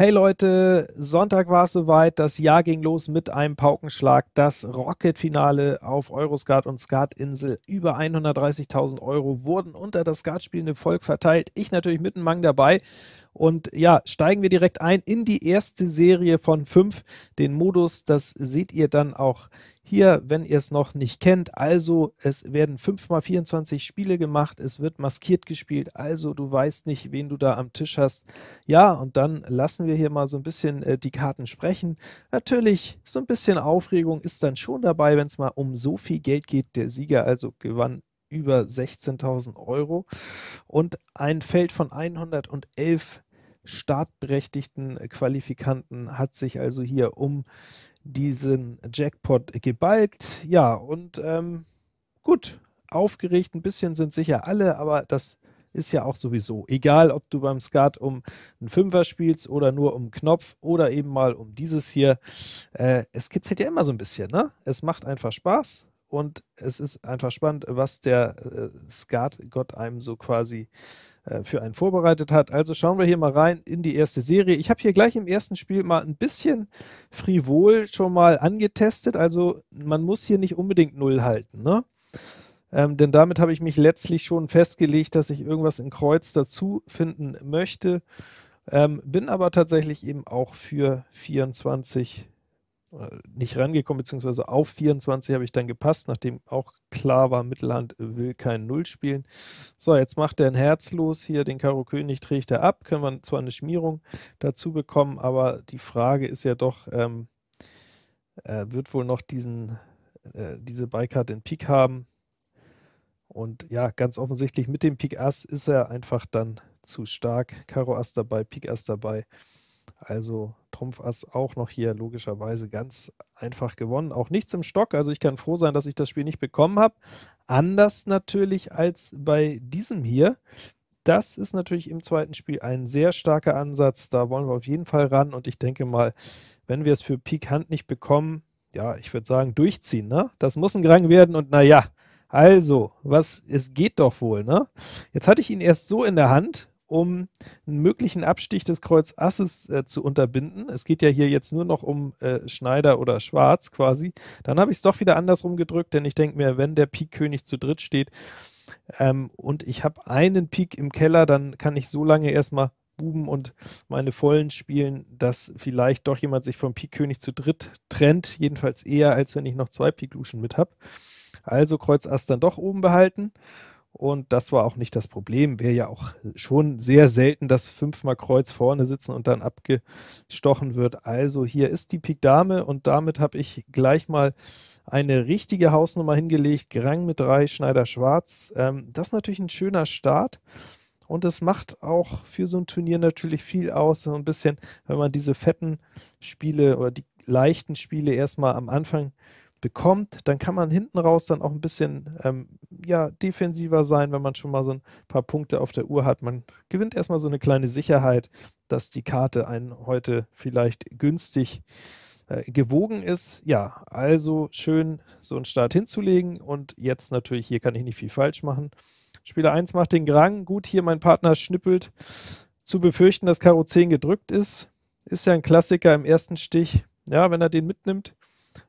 Hey Leute, Sonntag war es soweit, das Jahr ging los mit einem Paukenschlag. Das Rocket-Finale auf Euroskat und Skatinsel. Über 130.000 Euro wurden unter das Skatspielende Volk verteilt. Ich natürlich mit einem Mang dabei. Und ja, steigen wir direkt ein in die erste Serie von fünf. Den Modus, das seht ihr dann auch hier, wenn ihr es noch nicht kennt. Also, es werden 5 mal 24 Spiele gemacht. Es wird maskiert gespielt. Also, du weißt nicht, wen du da am Tisch hast. Ja, und dann lassen wir hier mal so ein bisschen äh, die Karten sprechen. Natürlich, so ein bisschen Aufregung ist dann schon dabei, wenn es mal um so viel Geld geht. Der Sieger also gewann über 16.000 Euro und ein Feld von 111 startberechtigten Qualifikanten hat sich also hier um diesen Jackpot gebalgt. Ja, und ähm, gut, aufgeregt ein bisschen sind sicher alle, aber das ist ja auch sowieso. Egal, ob du beim Skat um einen Fünfer spielst oder nur um einen Knopf oder eben mal um dieses hier. Äh, es kitzelt ja immer so ein bisschen, ne? Es macht einfach Spaß und es ist einfach spannend, was der äh, Skat-Gott einem so quasi für einen vorbereitet hat. Also schauen wir hier mal rein in die erste Serie. Ich habe hier gleich im ersten Spiel mal ein bisschen frivol schon mal angetestet. Also man muss hier nicht unbedingt Null halten, ne? Ähm, denn damit habe ich mich letztlich schon festgelegt, dass ich irgendwas in Kreuz dazu finden möchte. Ähm, bin aber tatsächlich eben auch für 24 nicht rangekommen, beziehungsweise auf 24 habe ich dann gepasst, nachdem auch klar war, Mittelhand will kein Null spielen. So, jetzt macht er ein Herz los hier, den Karo König trägt er ab, können wir zwar eine Schmierung dazu bekommen, aber die Frage ist ja doch, ähm, er wird wohl noch diesen, äh, diese Beikarte in Pik haben. Und ja, ganz offensichtlich mit dem Pik Ass ist er einfach dann zu stark. Karo Ass dabei, Pik Ass dabei. Also Trumpf Ass auch noch hier logischerweise ganz einfach gewonnen. Auch nichts im Stock, also ich kann froh sein, dass ich das Spiel nicht bekommen habe. Anders natürlich als bei diesem hier. Das ist natürlich im zweiten Spiel ein sehr starker Ansatz. Da wollen wir auf jeden Fall ran und ich denke mal, wenn wir es für Pik Hand nicht bekommen, ja, ich würde sagen, durchziehen, ne? Das muss ein Grang werden und naja, also, was, es geht doch wohl, ne? Jetzt hatte ich ihn erst so in der Hand um einen möglichen Abstich des Kreuz Asses äh, zu unterbinden. Es geht ja hier jetzt nur noch um äh, Schneider oder Schwarz quasi. Dann habe ich es doch wieder andersrum gedrückt, denn ich denke mir, wenn der Pik König zu dritt steht ähm, und ich habe einen Pik im Keller, dann kann ich so lange erstmal Buben und meine Vollen spielen, dass vielleicht doch jemand sich vom Pik König zu dritt trennt. Jedenfalls eher, als wenn ich noch zwei Pik Luschen mit habe. Also Kreuz Ass dann doch oben behalten und das war auch nicht das Problem. Wäre ja auch schon sehr selten, dass fünfmal Kreuz vorne sitzen und dann abgestochen wird. Also hier ist die Pik Dame und damit habe ich gleich mal eine richtige Hausnummer hingelegt. Grang mit drei, Schneider Schwarz. Ähm, das ist natürlich ein schöner Start. Und es macht auch für so ein Turnier natürlich viel aus. So ein bisschen, wenn man diese fetten Spiele oder die leichten Spiele erstmal am Anfang bekommt, dann kann man hinten raus dann auch ein bisschen ähm, ja, defensiver sein, wenn man schon mal so ein paar Punkte auf der Uhr hat. Man gewinnt erstmal so eine kleine Sicherheit, dass die Karte einen heute vielleicht günstig äh, gewogen ist. Ja, also schön so einen Start hinzulegen und jetzt natürlich, hier kann ich nicht viel falsch machen. Spieler 1 macht den Grang. Gut, hier mein Partner schnippelt. Zu befürchten, dass Karo 10 gedrückt ist. Ist ja ein Klassiker im ersten Stich. Ja, wenn er den mitnimmt,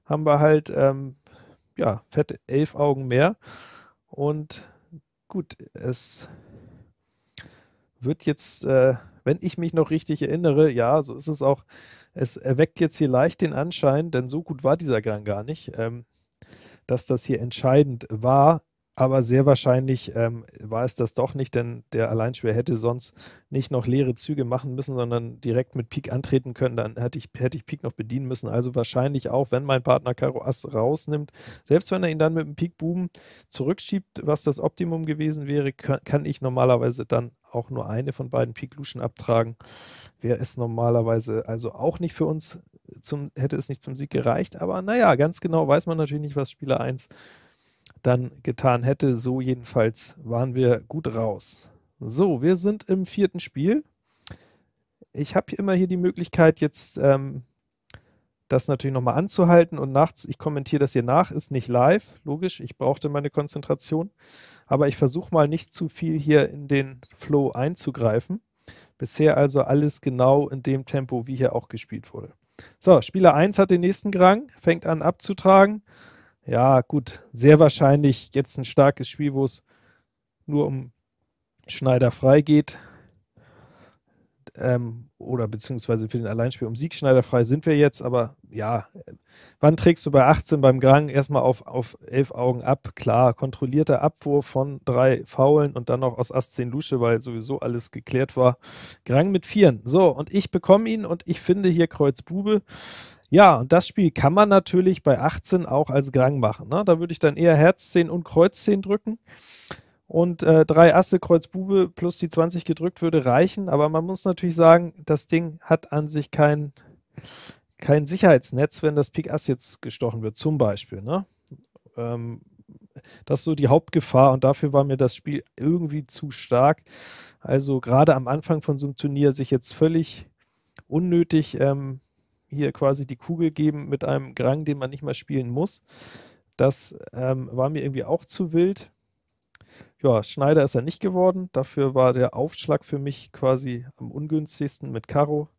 haben wir halt ähm, ja, fette elf Augen mehr. Und gut, es wird jetzt, äh, wenn ich mich noch richtig erinnere, ja, so ist es auch, es erweckt jetzt hier leicht den Anschein, denn so gut war dieser Gang gar nicht, ähm, dass das hier entscheidend war aber sehr wahrscheinlich ähm, war es das doch nicht, denn der Alleinschwer hätte sonst nicht noch leere Züge machen müssen, sondern direkt mit Pik antreten können. Dann hätte ich, hätte ich Pik noch bedienen müssen. Also wahrscheinlich auch, wenn mein Partner Karo Ass rausnimmt, selbst wenn er ihn dann mit dem Pik Buben zurückschiebt, was das Optimum gewesen wäre, kann, kann ich normalerweise dann auch nur eine von beiden Pik Luschen abtragen. Wäre es normalerweise also auch nicht für uns, zum, hätte es nicht zum Sieg gereicht. Aber naja, ganz genau weiß man natürlich nicht, was Spieler 1 dann getan hätte. So jedenfalls waren wir gut raus. So, wir sind im vierten Spiel. Ich habe immer hier die Möglichkeit, jetzt ähm, das natürlich nochmal anzuhalten und nachts, ich kommentiere das hier nach, ist nicht live, logisch, ich brauchte meine Konzentration, aber ich versuche mal nicht zu viel hier in den Flow einzugreifen. Bisher also alles genau in dem Tempo, wie hier auch gespielt wurde. So, Spieler 1 hat den nächsten Grang, fängt an abzutragen. Ja, gut, sehr wahrscheinlich jetzt ein starkes Spiel, wo es nur um Schneider frei geht ähm, oder beziehungsweise für den Alleinspiel um Sieg schneiderfrei sind wir jetzt, aber ja, wann trägst du bei 18 beim Grang erstmal auf, auf elf Augen ab? Klar, kontrollierter Abwurf von drei Faulen und dann noch aus Ass 10 Lusche, weil sowieso alles geklärt war. Grang mit Vieren. So, und ich bekomme ihn und ich finde hier Kreuz Bube. Ja, und das Spiel kann man natürlich bei 18 auch als Grang machen. Ne? Da würde ich dann eher Herz 10 und Kreuz 10 drücken und äh, drei Asse, Kreuz, Bube plus die 20 gedrückt würde reichen. Aber man muss natürlich sagen, das Ding hat an sich kein, kein Sicherheitsnetz, wenn das Pik Ass jetzt gestochen wird, zum Beispiel. Ne? Ähm, das ist so die Hauptgefahr und dafür war mir das Spiel irgendwie zu stark. Also gerade am Anfang von so einem Turnier sich jetzt völlig unnötig ähm, hier quasi die Kugel geben mit einem Grang, den man nicht mal spielen muss. Das ähm, war mir irgendwie auch zu wild. Ja, Schneider ist er nicht geworden. Dafür war der Aufschlag für mich quasi am ungünstigsten mit Karo.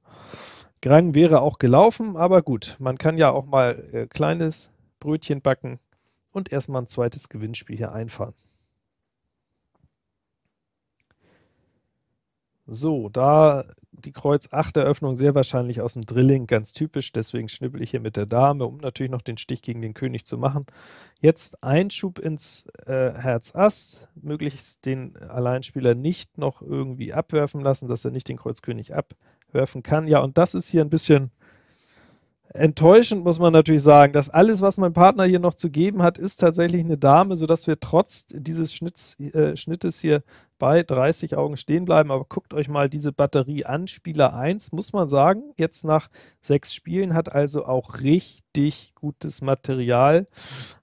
Grang wäre auch gelaufen, aber gut, man kann ja auch mal äh, kleines Brötchen backen und erstmal ein zweites Gewinnspiel hier einfahren. So, da die Kreuz-8-Eröffnung sehr wahrscheinlich aus dem Drilling, ganz typisch, deswegen schnippel ich hier mit der Dame, um natürlich noch den Stich gegen den König zu machen. Jetzt Einschub ins äh, Herz Ass, möglichst den Alleinspieler nicht noch irgendwie abwerfen lassen, dass er nicht den Kreuz König abwerfen kann. Ja, und das ist hier ein bisschen Enttäuschend muss man natürlich sagen, dass alles, was mein Partner hier noch zu geben hat, ist tatsächlich eine Dame, sodass wir trotz dieses Schnitts, äh, Schnittes hier bei 30 Augen stehen bleiben. Aber guckt euch mal diese Batterie an. Spieler 1, muss man sagen, jetzt nach sechs Spielen hat also auch richtig gutes Material.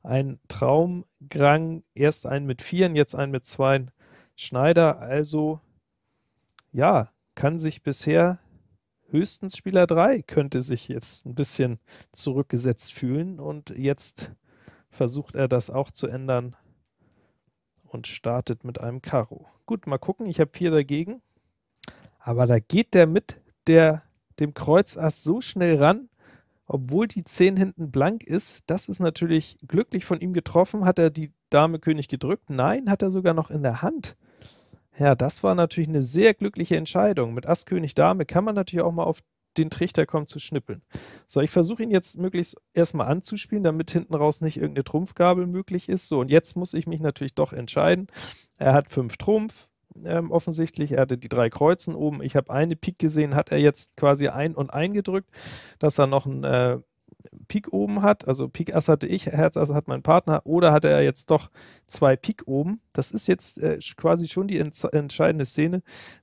Ein Traumgrang, erst ein mit Vieren, jetzt ein mit Zweien. Schneider, also ja, kann sich bisher höchstens Spieler 3 könnte sich jetzt ein bisschen zurückgesetzt fühlen und jetzt versucht er das auch zu ändern und startet mit einem Karo. Gut, mal gucken, ich habe 4 dagegen, aber da geht der mit der, dem Kreuz Ass so schnell ran, obwohl die 10 hinten blank ist. Das ist natürlich glücklich von ihm getroffen. Hat er die Dame König gedrückt? Nein, hat er sogar noch in der Hand. Ja, das war natürlich eine sehr glückliche Entscheidung. Mit Ass König Dame kann man natürlich auch mal auf den Trichter kommen zu schnippeln. So, ich versuche ihn jetzt möglichst erstmal anzuspielen, damit hinten raus nicht irgendeine Trumpfgabel möglich ist. So, und jetzt muss ich mich natürlich doch entscheiden. Er hat fünf Trumpf, ähm, offensichtlich. Er hatte die drei Kreuzen oben. Ich habe eine Pik gesehen, hat er jetzt quasi ein und eingedrückt, dass er noch ein äh, Pik oben hat, also Pik Ass hatte ich, Herz Ass hat mein Partner, oder hatte er jetzt doch zwei Pik oben. Das ist jetzt äh, quasi schon die ents entscheidende Szene,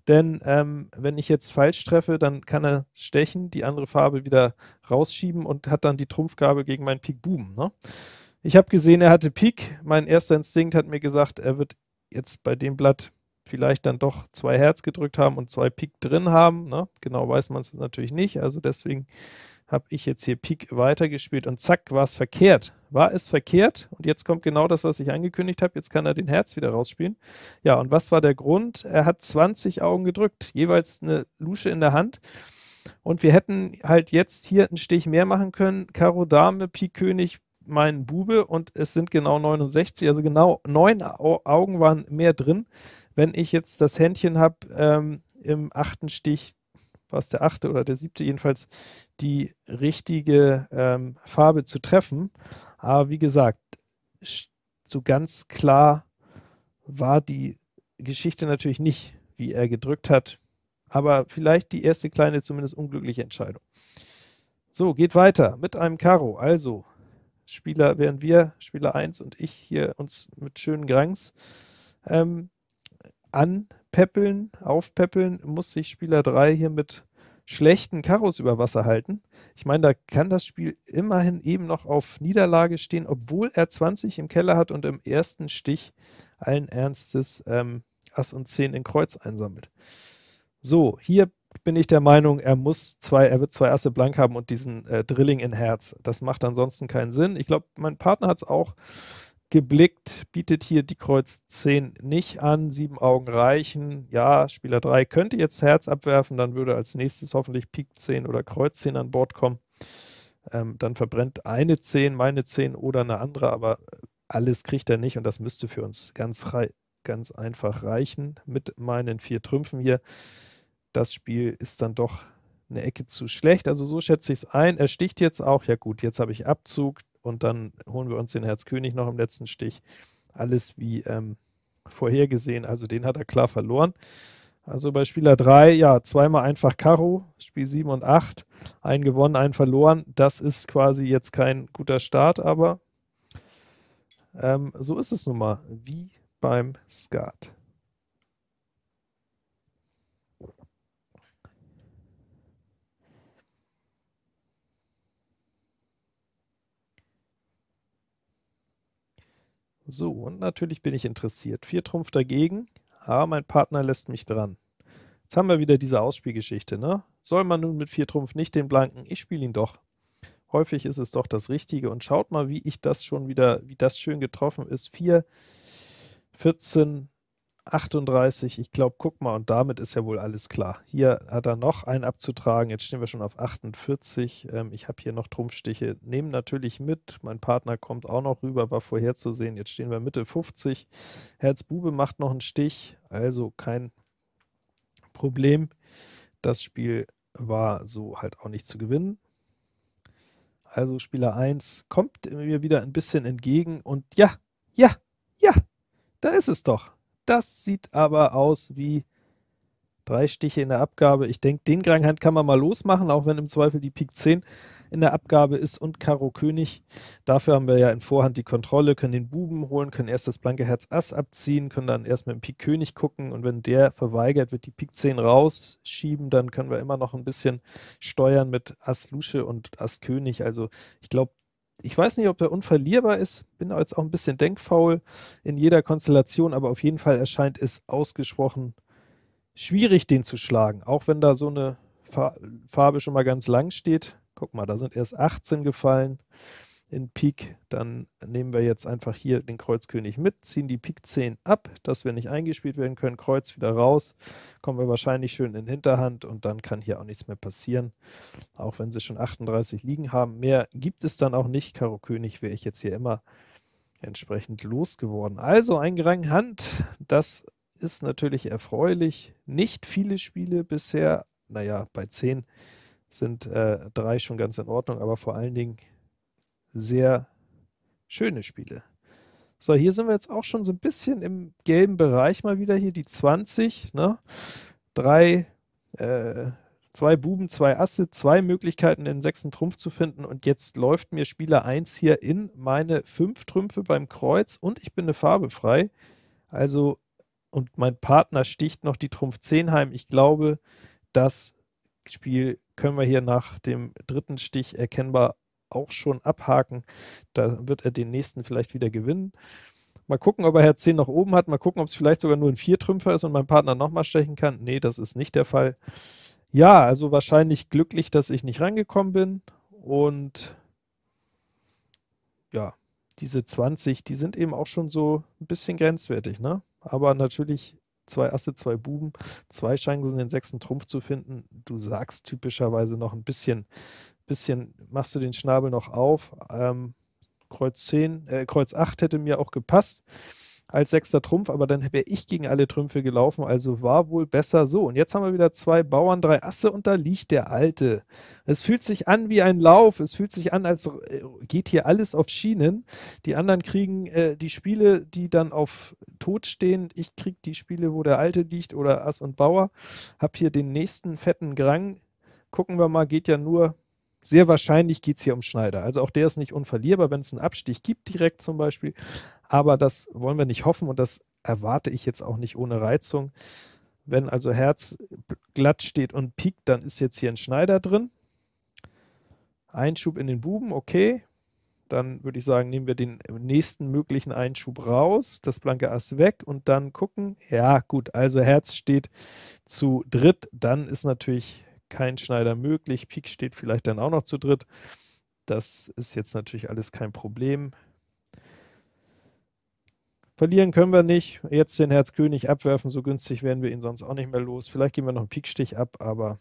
denn ähm, wenn ich jetzt falsch treffe, dann kann er stechen, die andere Farbe wieder rausschieben und hat dann die Trumpfgabe gegen meinen Pik Buben. Ne? Ich habe gesehen, er hatte Pik. Mein erster Instinkt hat mir gesagt, er wird jetzt bei dem Blatt vielleicht dann doch zwei Herz gedrückt haben und zwei Pik drin haben. Ne? Genau weiß man es natürlich nicht, also deswegen habe ich jetzt hier Pik weitergespielt und zack, war es verkehrt. War es verkehrt und jetzt kommt genau das, was ich angekündigt habe. Jetzt kann er den Herz wieder rausspielen. Ja, und was war der Grund? Er hat 20 Augen gedrückt, jeweils eine Lusche in der Hand. Und wir hätten halt jetzt hier einen Stich mehr machen können. Karo Dame, Pik König, mein Bube und es sind genau 69, also genau neun Augen waren mehr drin. Wenn ich jetzt das Händchen habe, ähm, im achten Stich war es der achte oder der siebte jedenfalls, die richtige ähm, Farbe zu treffen. Aber wie gesagt, so ganz klar war die Geschichte natürlich nicht, wie er gedrückt hat. Aber vielleicht die erste kleine, zumindest unglückliche Entscheidung. So, geht weiter mit einem Karo. Also, Spieler, während wir, Spieler 1 und ich hier uns mit schönen Grangs ähm, an aufpeppeln, aufpeppeln, muss sich Spieler 3 hier mit schlechten Karos über Wasser halten. Ich meine, da kann das Spiel immerhin eben noch auf Niederlage stehen, obwohl er 20 im Keller hat und im ersten Stich allen Ernstes ähm, Ass und 10 in Kreuz einsammelt. So, hier bin ich der Meinung, er muss zwei, er wird zwei Asse blank haben und diesen äh, Drilling in Herz. Das macht ansonsten keinen Sinn. Ich glaube, mein Partner hat es auch geblickt, bietet hier die Kreuz 10 nicht an, sieben Augen reichen. Ja, Spieler 3 könnte jetzt Herz abwerfen, dann würde als nächstes hoffentlich Pik 10 oder Kreuz 10 an Bord kommen. Ähm, dann verbrennt eine 10, meine 10 oder eine andere, aber alles kriegt er nicht und das müsste für uns ganz, ganz einfach reichen mit meinen vier Trümpfen hier. Das Spiel ist dann doch eine Ecke zu schlecht, also so schätze ich es ein. Er sticht jetzt auch, ja gut, jetzt habe ich Abzug und dann holen wir uns den Herz König noch im letzten Stich. Alles wie ähm, vorhergesehen, also den hat er klar verloren. Also bei Spieler 3, ja, zweimal einfach Karo, Spiel 7 und 8, ein gewonnen, ein verloren. Das ist quasi jetzt kein guter Start, aber ähm, so ist es nun mal, wie beim Skat. So, und natürlich bin ich interessiert. Vier Trumpf dagegen, aber mein Partner lässt mich dran. Jetzt haben wir wieder diese Ausspielgeschichte, ne? Soll man nun mit vier Trumpf nicht den blanken? Ich spiele ihn doch. Häufig ist es doch das Richtige. Und schaut mal, wie ich das schon wieder, wie das schön getroffen ist. 4, 14, 38, ich glaube, guck mal, und damit ist ja wohl alles klar. Hier hat er noch einen abzutragen, jetzt stehen wir schon auf 48. Ähm, ich habe hier noch Trumpfstiche, nehmen natürlich mit. Mein Partner kommt auch noch rüber, war vorherzusehen. Jetzt stehen wir Mitte 50. Herz Bube macht noch einen Stich, also kein Problem. Das Spiel war so halt auch nicht zu gewinnen. Also Spieler 1 kommt mir wieder ein bisschen entgegen und ja, ja, ja, da ist es doch. Das sieht aber aus wie drei Stiche in der Abgabe. Ich denke, den Granghand kann man mal losmachen, auch wenn im Zweifel die Pik 10 in der Abgabe ist und Karo König. Dafür haben wir ja in Vorhand die Kontrolle, können den Buben holen, können erst das blanke Herz Ass abziehen, können dann erst mit dem Pik König gucken und wenn der verweigert, wird die Pik 10 rausschieben, dann können wir immer noch ein bisschen steuern mit Ass Lusche und Ass König. Also ich glaube, ich weiß nicht, ob er unverlierbar ist, bin jetzt auch ein bisschen denkfaul in jeder Konstellation, aber auf jeden Fall erscheint es ausgesprochen schwierig, den zu schlagen, auch wenn da so eine Farbe schon mal ganz lang steht. Guck mal, da sind erst 18 gefallen in Pik, dann nehmen wir jetzt einfach hier den Kreuzkönig mit, ziehen die Pik 10 ab, dass wir nicht eingespielt werden können, Kreuz wieder raus, kommen wir wahrscheinlich schön in Hinterhand und dann kann hier auch nichts mehr passieren, auch wenn sie schon 38 liegen haben. Mehr gibt es dann auch nicht, Karo König wäre ich jetzt hier immer entsprechend losgeworden. Also ein Gerang Hand, das ist natürlich erfreulich. Nicht viele Spiele bisher, naja, bei 10 sind äh, drei schon ganz in Ordnung, aber vor allen Dingen sehr schöne Spiele. So, hier sind wir jetzt auch schon so ein bisschen im gelben Bereich mal wieder. Hier die 20, ne? Drei, äh, zwei Buben, zwei Asse, zwei Möglichkeiten, den sechsten Trumpf zu finden. Und jetzt läuft mir Spieler 1 hier in meine fünf Trümpfe beim Kreuz und ich bin eine Farbe frei. Also, und mein Partner sticht noch die Trumpf 10 heim. Ich glaube, das Spiel können wir hier nach dem dritten Stich erkennbar auch schon abhaken. Da wird er den nächsten vielleicht wieder gewinnen. Mal gucken, ob er Herz 10 noch oben hat. Mal gucken, ob es vielleicht sogar nur ein Viertrümpfer ist und mein Partner nochmal stechen kann. Nee, das ist nicht der Fall. Ja, also wahrscheinlich glücklich, dass ich nicht rangekommen bin. Und ja, diese 20, die sind eben auch schon so ein bisschen grenzwertig. Ne? Aber natürlich zwei Asse, zwei Buben, zwei Chancen, den sechsten Trumpf zu finden. Du sagst typischerweise noch ein bisschen bisschen machst du den Schnabel noch auf. Ähm, Kreuz 10, äh, Kreuz 8 hätte mir auch gepasst als sechster Trumpf, aber dann wäre ich gegen alle Trümpfe gelaufen, also war wohl besser so. Und jetzt haben wir wieder zwei Bauern, drei Asse und da liegt der Alte. Es fühlt sich an wie ein Lauf, es fühlt sich an, als äh, geht hier alles auf Schienen. Die anderen kriegen äh, die Spiele, die dann auf Tod stehen. Ich kriege die Spiele, wo der Alte liegt oder Ass und Bauer. Hab hier den nächsten fetten Grang. Gucken wir mal, geht ja nur sehr wahrscheinlich geht es hier um Schneider. Also auch der ist nicht unverlierbar, wenn es einen Abstich gibt direkt zum Beispiel. Aber das wollen wir nicht hoffen und das erwarte ich jetzt auch nicht ohne Reizung. Wenn also Herz glatt steht und piekt, dann ist jetzt hier ein Schneider drin. Einschub in den Buben, okay. Dann würde ich sagen, nehmen wir den nächsten möglichen Einschub raus, das blanke Ass weg und dann gucken. Ja, gut, also Herz steht zu dritt. Dann ist natürlich kein Schneider möglich. Pik steht vielleicht dann auch noch zu dritt. Das ist jetzt natürlich alles kein Problem. Verlieren können wir nicht. Jetzt den Herz König abwerfen, so günstig werden wir ihn sonst auch nicht mehr los. Vielleicht gehen wir noch einen Pikstich ab, aber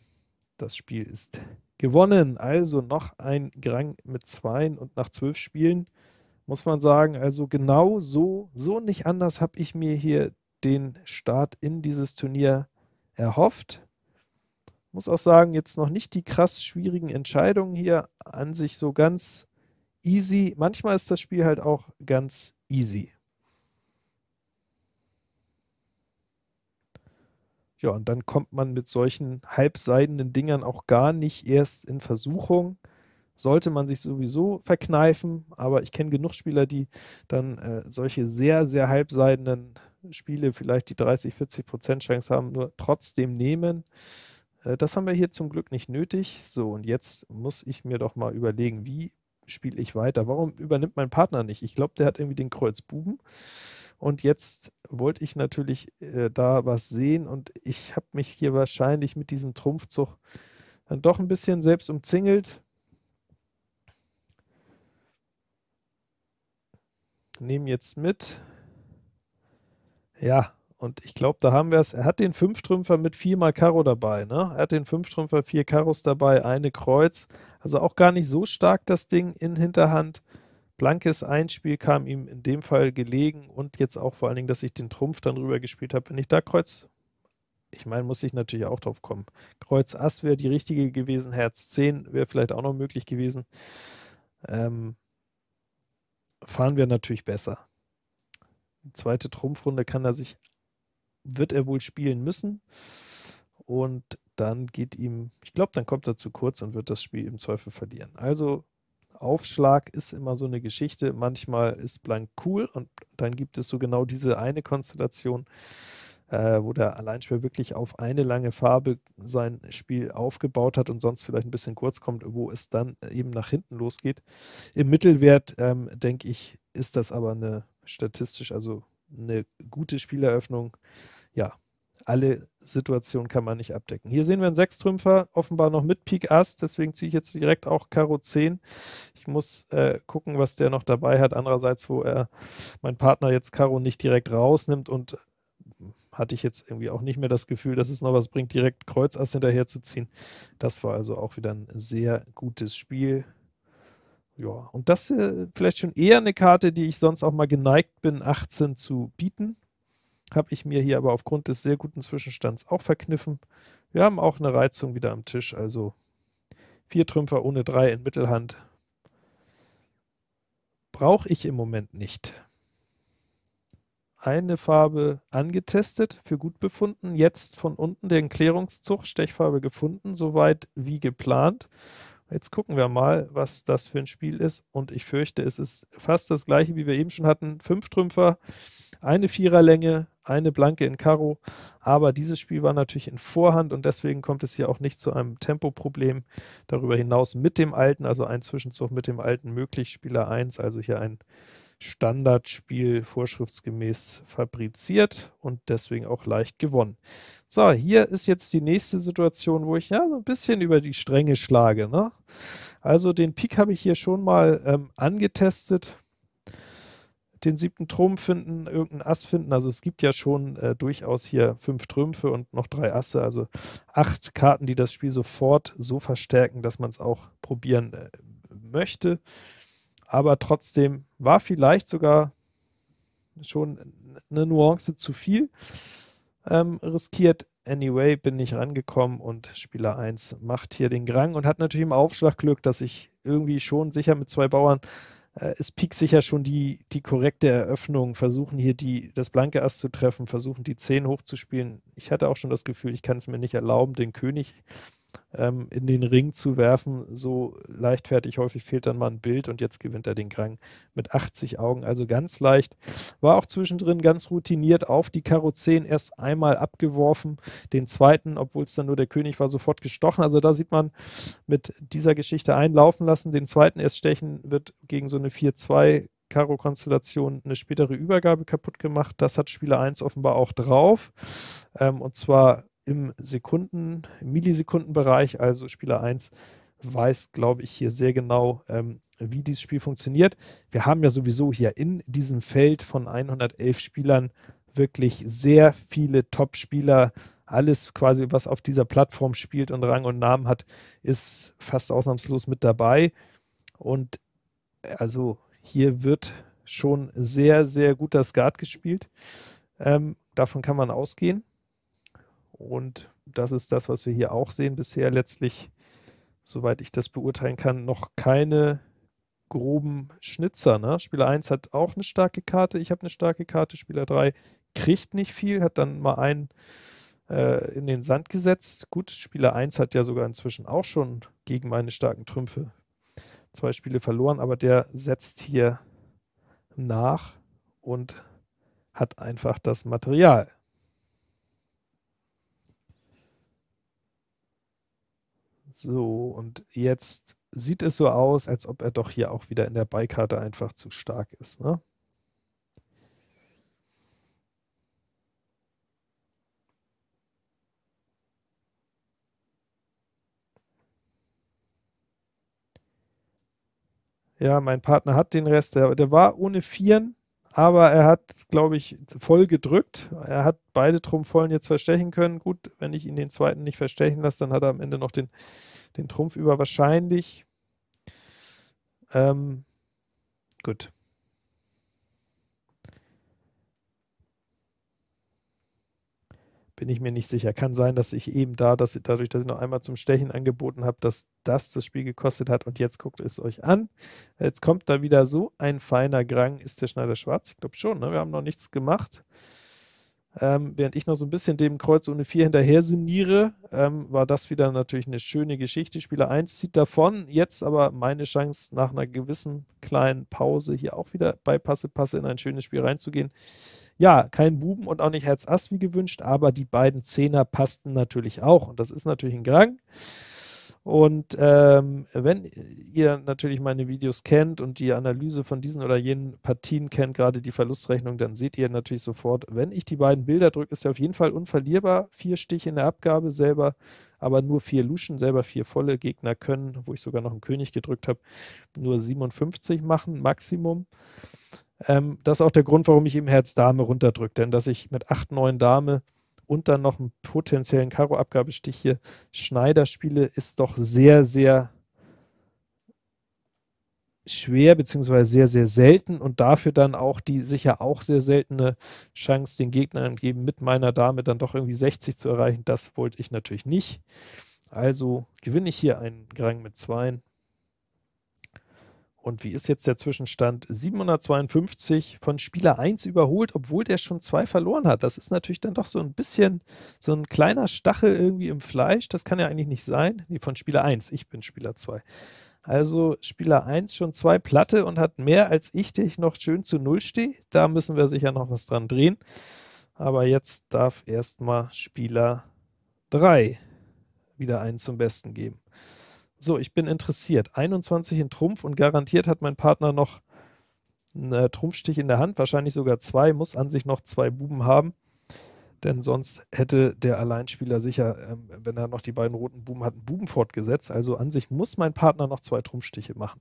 das Spiel ist gewonnen. Also noch ein Grang mit Zweien und nach zwölf Spielen muss man sagen, also genau so, so nicht anders habe ich mir hier den Start in dieses Turnier erhofft. Muss auch sagen, jetzt noch nicht die krass schwierigen Entscheidungen hier an sich so ganz easy. Manchmal ist das Spiel halt auch ganz easy. Ja, und dann kommt man mit solchen halbseidenen Dingern auch gar nicht erst in Versuchung. Sollte man sich sowieso verkneifen, aber ich kenne genug Spieler, die dann äh, solche sehr, sehr halbseidenen Spiele, vielleicht die 30, 40 Prozent Chance haben, nur trotzdem nehmen. Äh, das haben wir hier zum Glück nicht nötig. So, und jetzt muss ich mir doch mal überlegen, wie spiele ich weiter? Warum übernimmt mein Partner nicht? Ich glaube, der hat irgendwie den Kreuz Buben. Und jetzt wollte ich natürlich äh, da was sehen und ich habe mich hier wahrscheinlich mit diesem Trumpfzug dann doch ein bisschen selbst umzingelt. Nehmen jetzt mit. Ja, und ich glaube, da haben wir es. Er hat den Fünftrümpfer mit viermal Karo dabei. Ne? Er hat den Fünftrümpfer, vier Karos dabei, eine Kreuz. Also auch gar nicht so stark das Ding in Hinterhand. Blankes Einspiel kam ihm in dem Fall gelegen und jetzt auch vor allen Dingen, dass ich den Trumpf dann rüber gespielt habe. Wenn ich da Kreuz, ich meine, muss ich natürlich auch drauf kommen. Kreuz Ass wäre die richtige gewesen, Herz 10 wäre vielleicht auch noch möglich gewesen. Ähm, fahren wir natürlich besser. Die zweite Trumpfrunde kann er sich, wird er wohl spielen müssen. Und dann geht ihm, ich glaube, dann kommt er zu kurz und wird das Spiel im Zweifel verlieren. Also Aufschlag ist immer so eine Geschichte. Manchmal ist Blank cool und dann gibt es so genau diese eine Konstellation, äh, wo der Alleinspieler wirklich auf eine lange Farbe sein Spiel aufgebaut hat und sonst vielleicht ein bisschen kurz kommt, wo es dann eben nach hinten losgeht. Im Mittelwert, ähm, denke ich, ist das aber eine statistisch, also eine gute Spieleröffnung. Ja, alle Situationen kann man nicht abdecken. Hier sehen wir einen Sechstrümpfer, offenbar noch mit Pik Ass, deswegen ziehe ich jetzt direkt auch Karo 10. Ich muss äh, gucken, was der noch dabei hat. Andererseits, wo er mein Partner jetzt Karo nicht direkt rausnimmt und hatte ich jetzt irgendwie auch nicht mehr das Gefühl, dass es noch was bringt, direkt Kreuz Ass hinterher zu ziehen. Das war also auch wieder ein sehr gutes Spiel. Ja, und das äh, vielleicht schon eher eine Karte, die ich sonst auch mal geneigt bin, 18 zu bieten habe ich mir hier aber aufgrund des sehr guten Zwischenstands auch verkniffen. Wir haben auch eine Reizung wieder am Tisch, also vier Trümpfer ohne drei in Mittelhand. Brauche ich im Moment nicht. Eine Farbe angetestet, für gut befunden, jetzt von unten den Klärungszug, Stechfarbe gefunden, soweit wie geplant. Jetzt gucken wir mal, was das für ein Spiel ist und ich fürchte, es ist fast das gleiche, wie wir eben schon hatten. Fünf Trümpfer, eine Viererlänge, eine Blanke in Karo, aber dieses Spiel war natürlich in Vorhand und deswegen kommt es hier auch nicht zu einem Tempoproblem. Darüber hinaus mit dem Alten, also ein Zwischenzug mit dem Alten möglich, Spieler 1, also hier ein Standardspiel vorschriftsgemäß fabriziert und deswegen auch leicht gewonnen. So, hier ist jetzt die nächste Situation, wo ich ja so ein bisschen über die Stränge schlage. Ne? Also den Pik habe ich hier schon mal ähm, angetestet den siebten Trumpf finden, irgendeinen Ass finden. Also es gibt ja schon äh, durchaus hier fünf Trümpfe und noch drei Asse, also acht Karten, die das Spiel sofort so verstärken, dass man es auch probieren äh, möchte. Aber trotzdem war vielleicht sogar schon eine Nuance zu viel ähm, riskiert. Anyway, bin ich rangekommen und Spieler 1 macht hier den Grang und hat natürlich im Aufschlag Glück, dass ich irgendwie schon sicher mit zwei Bauern äh, ist Pik sicher schon die, die korrekte Eröffnung, versuchen hier die, das blanke Ass zu treffen, versuchen die 10 hochzuspielen. Ich hatte auch schon das Gefühl, ich kann es mir nicht erlauben, den König ähm, in den Ring zu werfen. So leichtfertig, häufig fehlt dann mal ein Bild und jetzt gewinnt er den Krang mit 80 Augen, also ganz leicht. War auch zwischendrin ganz routiniert auf die Karo 10 erst einmal abgeworfen, den zweiten, obwohl es dann nur der König war, sofort gestochen. Also da sieht man mit dieser Geschichte einlaufen lassen, den zweiten erst stechen, wird gegen so eine 4-2 Karo-Konstellation eine spätere Übergabe kaputt gemacht. Das hat Spieler 1 offenbar auch drauf. Ähm, und zwar im Sekunden, im Millisekundenbereich, also Spieler 1 weiß, glaube ich, hier sehr genau, ähm, wie dieses Spiel funktioniert. Wir haben ja sowieso hier in diesem Feld von 111 Spielern wirklich sehr viele Top-Spieler. Alles quasi, was auf dieser Plattform spielt und Rang und Namen hat, ist fast ausnahmslos mit dabei. Und also hier wird schon sehr, sehr guter Skat gespielt. Ähm, davon kann man ausgehen. Und das ist das, was wir hier auch sehen. Bisher letztlich, soweit ich das beurteilen kann, noch keine groben Schnitzer. Ne? Spieler 1 hat auch eine starke Karte, ich habe eine starke Karte. Spieler 3 kriegt nicht viel, hat dann mal einen äh, in den Sand gesetzt. Gut, Spieler 1 hat ja sogar inzwischen auch schon gegen meine starken Trümpfe zwei Spiele verloren, aber der setzt hier nach und hat einfach das Material. So, und jetzt sieht es so aus, als ob er doch hier auch wieder in der Beikarte einfach zu stark ist. Ne? Ja, mein Partner hat den Rest. Der, der war ohne Vieren, aber er hat, glaube ich, voll gedrückt. Er hat beide Trumpfvollen jetzt verstechen können. Gut, wenn ich ihn den zweiten nicht verstechen lasse, dann hat er am Ende noch den, den Trumpf über wahrscheinlich. Ähm, gut. Bin ich mir nicht sicher. Kann sein, dass ich eben da, dass dadurch, dass ich noch einmal zum Stechen angeboten habe, dass das das Spiel gekostet hat. Und jetzt guckt es euch an. Jetzt kommt da wieder so ein feiner Grang. Ist der Schneider schwarz? Ich glaube schon. Ne? Wir haben noch nichts gemacht. Ähm, während ich noch so ein bisschen dem Kreuz ohne 4 hinterher sinniere, ähm, war das wieder natürlich eine schöne Geschichte. Spieler 1 zieht davon, jetzt aber meine Chance nach einer gewissen kleinen Pause hier auch wieder bei Passe Passe in ein schönes Spiel reinzugehen. Ja, kein Buben und auch nicht Herz Ass wie gewünscht, aber die beiden Zehner passten natürlich auch und das ist natürlich ein Grang. Und ähm, wenn ihr natürlich meine Videos kennt und die Analyse von diesen oder jenen Partien kennt, gerade die Verlustrechnung, dann seht ihr natürlich sofort, wenn ich die beiden Bilder drücke, ist er auf jeden Fall unverlierbar. Vier Stiche in der Abgabe selber, aber nur vier Luschen, selber vier volle Gegner können, wo ich sogar noch einen König gedrückt habe, nur 57 machen, Maximum. Ähm, das ist auch der Grund, warum ich eben Herz Dame runterdrücke, denn dass ich mit 8, 9 Dame und dann noch einen potenziellen Karo-Abgabestich hier Schneider spiele, ist doch sehr, sehr schwer beziehungsweise sehr, sehr selten und dafür dann auch die sicher auch sehr seltene Chance den Gegnern geben, mit meiner Dame dann doch irgendwie 60 zu erreichen. Das wollte ich natürlich nicht. Also gewinne ich hier einen Grang mit 2 und wie ist jetzt der Zwischenstand? 752 von Spieler 1 überholt, obwohl der schon zwei verloren hat. Das ist natürlich dann doch so ein bisschen so ein kleiner Stachel irgendwie im Fleisch. Das kann ja eigentlich nicht sein. Nee, von Spieler 1. Ich bin Spieler 2. Also Spieler 1 schon zwei Platte und hat mehr als ich, der ich noch schön zu Null stehe. Da müssen wir sicher noch was dran drehen. Aber jetzt darf erstmal Spieler 3 wieder einen zum Besten geben. So, ich bin interessiert. 21 in Trumpf und garantiert hat mein Partner noch einen äh, Trumpfstich in der Hand, wahrscheinlich sogar zwei, muss an sich noch zwei Buben haben. Denn sonst hätte der Alleinspieler sicher, ähm, wenn er noch die beiden roten Buben hat, einen Buben fortgesetzt. Also an sich muss mein Partner noch zwei Trumpfstiche machen.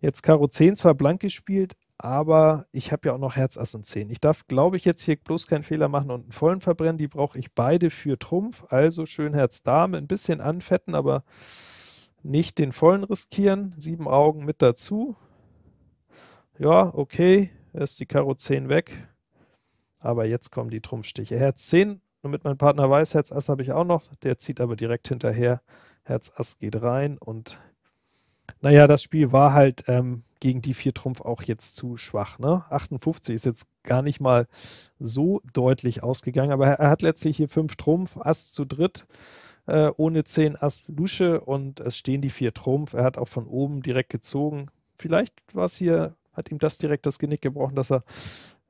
Jetzt Karo 10 zwar blank gespielt, aber ich habe ja auch noch Herz, Ass und 10. Ich darf, glaube ich, jetzt hier bloß keinen Fehler machen und einen vollen verbrennen. Die brauche ich beide für Trumpf. Also schön Herz Dame, ein bisschen anfetten, aber nicht den vollen riskieren. Sieben Augen mit dazu. Ja, okay. Ist die Karo 10 weg. Aber jetzt kommen die Trumpfstiche. Herz 10, damit mein Partner weiß, Herz Ass habe ich auch noch. Der zieht aber direkt hinterher. Herz Ass geht rein und naja, das Spiel war halt ähm, gegen die vier Trumpf auch jetzt zu schwach. Ne? 58 ist jetzt gar nicht mal so deutlich ausgegangen, aber er, hat letztlich hier fünf Trumpf, Ass zu dritt äh, ohne 10 Ass Lusche und es stehen die vier Trumpf. Er hat auch von oben direkt gezogen. Vielleicht war es hier, hat ihm das direkt das Genick gebrochen, dass er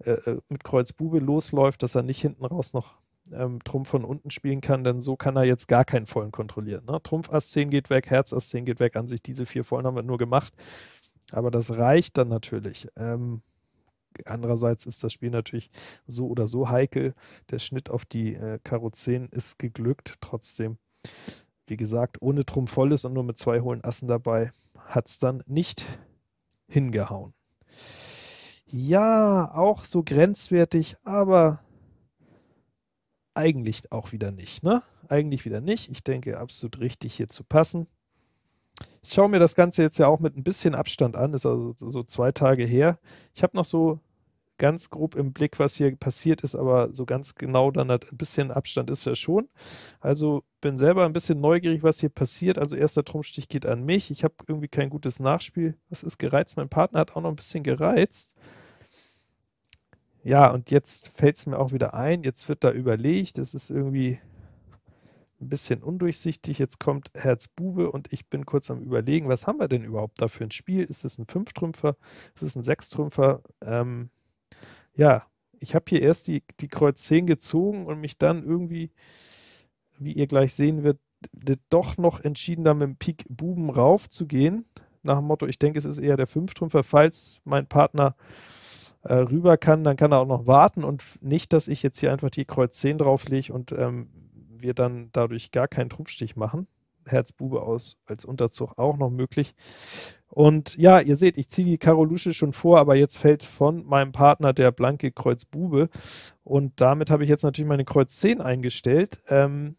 äh, äh, mit Kreuz Bube losläuft, dass er nicht hinten raus noch ähm, Trumpf von unten spielen kann, denn so kann er jetzt gar keinen vollen kontrollieren. Ne? Trumpf Ass 10 geht weg, Herz Ass 10 geht weg. An sich diese vier vollen haben wir nur gemacht. Aber das reicht dann natürlich. Ähm, andererseits ist das Spiel natürlich so oder so heikel. Der Schnitt auf die äh, Karo 10 ist geglückt. Trotzdem wie gesagt, ohne Trumpf volles und nur mit zwei hohen Assen dabei hat es dann nicht hingehauen. Ja, auch so grenzwertig, aber eigentlich auch wieder nicht, ne? Eigentlich wieder nicht. Ich denke, absolut richtig hier zu passen. Ich schaue mir das Ganze jetzt ja auch mit ein bisschen Abstand an, ist also so zwei Tage her. Ich habe noch so ganz grob im Blick, was hier passiert ist, aber so ganz genau dann hat ein bisschen Abstand ist ja schon. Also bin selber ein bisschen neugierig, was hier passiert. Also erster Trumpfstich geht an mich. Ich habe irgendwie kein gutes Nachspiel. Was ist gereizt? Mein Partner hat auch noch ein bisschen gereizt. Ja, und jetzt fällt es mir auch wieder ein. Jetzt wird da überlegt. Es ist irgendwie ein bisschen undurchsichtig. Jetzt kommt Herz Bube und ich bin kurz am Überlegen, was haben wir denn überhaupt da für ein Spiel? Ist es ein Fünftrümpfer? Ist es ein Sechstrümpfer? Ähm, ja, ich habe hier erst die, die Kreuz 10 gezogen und mich dann irgendwie, wie ihr gleich sehen werdet, doch noch entschieden, da mit dem Pik Buben rauf zu gehen. Nach dem Motto, ich denke, es ist eher der Fünftrümpfer. Falls mein Partner äh, rüber kann, dann kann er auch noch warten und nicht, dass ich jetzt hier einfach die Kreuz 10 drauflege und ähm, wir dann dadurch gar keinen Trumpfstich machen. Herzbube aus als Unterzug auch noch möglich. Und ja, ihr seht, ich ziehe die Karo Lusche schon vor, aber jetzt fällt von meinem Partner der blanke Kreuz Bube. Und damit habe ich jetzt natürlich meine Kreuz 10 eingestellt. Ähm,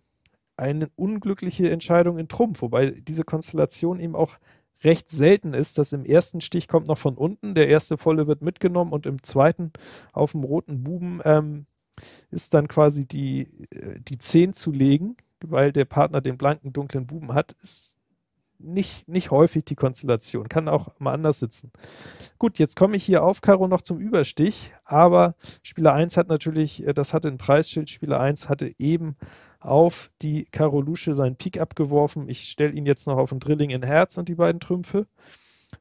eine unglückliche Entscheidung in Trumpf, wobei diese Konstellation eben auch recht selten ist, dass im ersten Stich kommt noch von unten, der erste volle wird mitgenommen und im zweiten auf dem roten Buben ähm, ist dann quasi die, äh, die 10 zu legen, weil der Partner den blanken, dunklen Buben hat, ist nicht, nicht häufig die Konstellation. Kann auch mal anders sitzen. Gut, jetzt komme ich hier auf Karo noch zum Überstich, aber Spieler 1 hat natürlich, äh, das hatte ein Preisschild, Spieler 1 hatte eben auf die Karo Lusche seinen Pik abgeworfen. Ich stelle ihn jetzt noch auf ein Drilling in Herz und die beiden Trümpfe.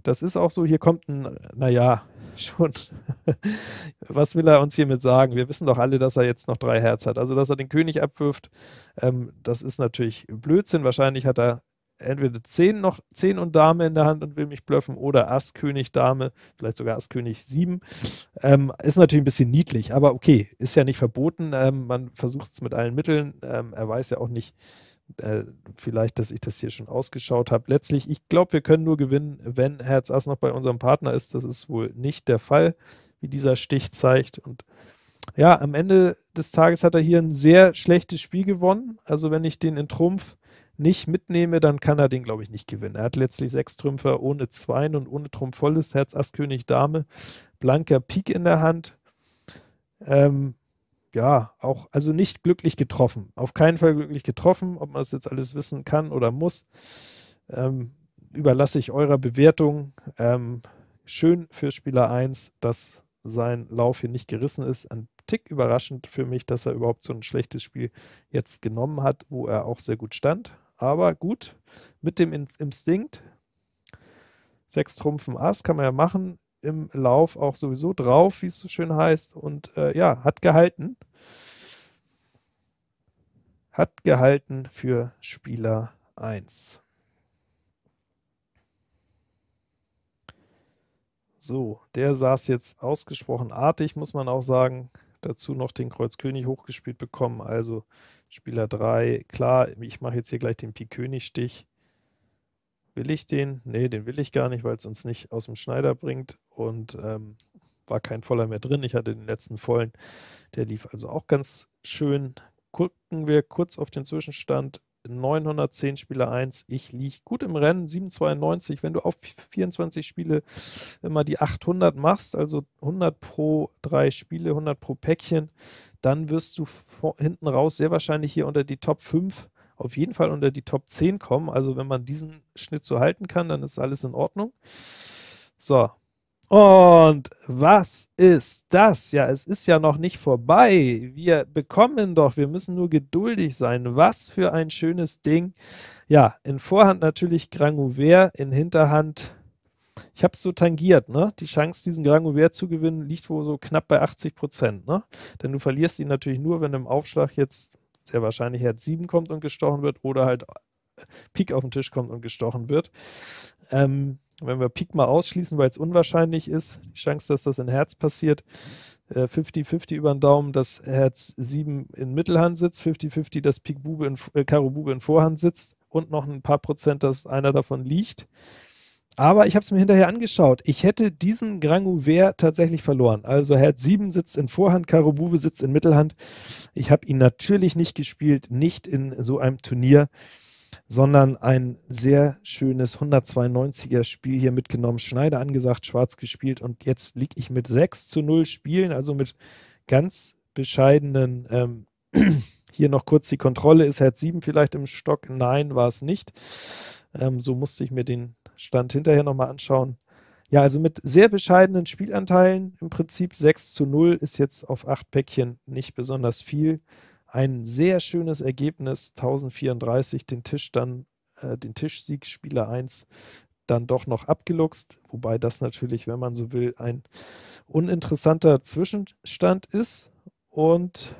Das ist auch so, hier kommt ein, naja, schon, was will er uns hiermit sagen? Wir wissen doch alle, dass er jetzt noch drei Herz hat. Also, dass er den König abwirft, ähm, das ist natürlich Blödsinn. Wahrscheinlich hat er entweder 10 noch 10 und Dame in der Hand und will mich bluffen oder Ass, König, Dame, vielleicht sogar Ass, König 7. Ähm, ist natürlich ein bisschen niedlich, aber okay, ist ja nicht verboten. Ähm, man versucht es mit allen Mitteln. Ähm, er weiß ja auch nicht, äh, vielleicht, dass ich das hier schon ausgeschaut habe. Letztlich, ich glaube, wir können nur gewinnen, wenn Herz Ass noch bei unserem Partner ist. Das ist wohl nicht der Fall, wie dieser Stich zeigt. Und ja, am Ende des Tages hat er hier ein sehr schlechtes Spiel gewonnen. Also wenn ich den in Trumpf nicht mitnehme, dann kann er den, glaube ich, nicht gewinnen. Er hat letztlich sechs Trümpfer ohne Zweien und ohne Trumpf volles Herz, Ass, König, Dame, blanker Pik in der Hand. Ähm, ja, auch, also nicht glücklich getroffen. Auf keinen Fall glücklich getroffen. Ob man das jetzt alles wissen kann oder muss, ähm, überlasse ich eurer Bewertung. Ähm, schön für Spieler 1, dass sein Lauf hier nicht gerissen ist. Ein Tick überraschend für mich, dass er überhaupt so ein schlechtes Spiel jetzt genommen hat, wo er auch sehr gut stand. Aber gut, mit dem Instinkt. Sechs Trumpfen Ass kann man ja machen im Lauf auch sowieso drauf, wie es so schön heißt. Und äh, ja, hat gehalten. Hat gehalten für Spieler 1. So, der saß jetzt ausgesprochen artig, muss man auch sagen. Dazu noch den Kreuz König hochgespielt bekommen. Also Spieler 3, klar, ich mache jetzt hier gleich den Pik König Stich. Will ich den? Nee, den will ich gar nicht, weil es uns nicht aus dem Schneider bringt. Und ähm, war kein voller mehr drin. Ich hatte den letzten vollen. Der lief also auch ganz schön. Gucken wir kurz auf den Zwischenstand. 910 Spieler 1. Ich liege gut im Rennen, 792. Wenn du auf 24 Spiele immer die 800 machst, also 100 pro drei Spiele, 100 pro Päckchen, dann wirst du hinten raus sehr wahrscheinlich hier unter die Top 5 auf jeden Fall unter die Top 10 kommen. Also wenn man diesen Schnitt so halten kann, dann ist alles in Ordnung. So. Und was ist das? Ja, es ist ja noch nicht vorbei. Wir bekommen doch, wir müssen nur geduldig sein. Was für ein schönes Ding. Ja, in Vorhand natürlich Grangouvert, in Hinterhand ich habe es so tangiert, ne? Die Chance, diesen Grangouvert zu gewinnen, liegt wohl so knapp bei 80 Prozent, ne? Denn du verlierst ihn natürlich nur, wenn im Aufschlag jetzt sehr wahrscheinlich Herz 7 kommt und gestochen wird oder halt Pik auf den Tisch kommt und gestochen wird. Ähm, wenn wir Pik mal ausschließen, weil es unwahrscheinlich ist, die Chance, dass das in Herz passiert, 50-50 äh, über den Daumen, dass Herz 7 in Mittelhand sitzt, 50-50, dass Pik Bube in, äh, Karo Bube in Vorhand sitzt und noch ein paar Prozent, dass einer davon liegt. Aber ich habe es mir hinterher angeschaut. Ich hätte diesen Grand Ouvert tatsächlich verloren. Also Herz 7 sitzt in Vorhand, Karo Bube sitzt in Mittelhand. Ich habe ihn natürlich nicht gespielt, nicht in so einem Turnier, sondern ein sehr schönes 192er Spiel hier mitgenommen. Schneider angesagt, schwarz gespielt und jetzt liege ich mit 6 zu 0 Spielen, also mit ganz bescheidenen ähm, hier noch kurz die Kontrolle. Ist Herz 7 vielleicht im Stock? Nein, war es nicht. Ähm, so musste ich mir den Stand hinterher nochmal anschauen. Ja, also mit sehr bescheidenen Spielanteilen, im Prinzip 6 zu 0 ist jetzt auf 8 Päckchen nicht besonders viel. Ein sehr schönes Ergebnis, 1034, den Tisch dann, äh, den Tischsieg Spieler 1 dann doch noch abgeluchst, wobei das natürlich, wenn man so will, ein uninteressanter Zwischenstand ist. Und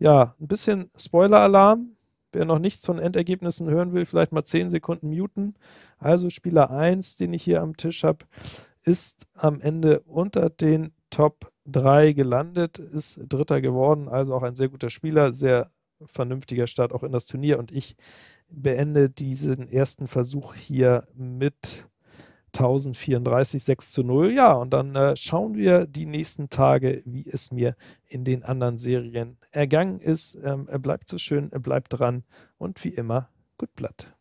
ja, ein bisschen Spoiler-Alarm. Wer noch nichts von Endergebnissen hören will, vielleicht mal 10 Sekunden muten. Also Spieler 1, den ich hier am Tisch habe, ist am Ende unter den Top 3 gelandet, ist Dritter geworden, also auch ein sehr guter Spieler, sehr vernünftiger Start auch in das Turnier und ich beende diesen ersten Versuch hier mit 1034, 6 zu 0. Ja, und dann äh, schauen wir die nächsten Tage, wie es mir in den anderen Serien ergangen ist. Ähm, bleibt so schön, bleibt dran und wie immer, gut Blatt.